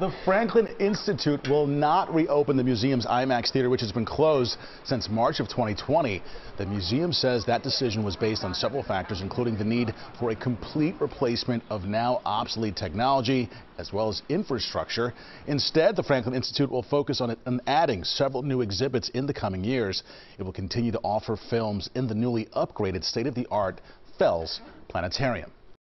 the Franklin Institute will not reopen the museum's IMAX theater, which has been closed since March of 2020. The museum says that decision was based on several factors, including the need for a complete replacement of now obsolete technology as well as infrastructure. Instead, the Franklin Institute will focus on, on adding several new exhibits in the coming years. It will continue to offer films in the newly upgraded state-of-the-art Fels Planetarium.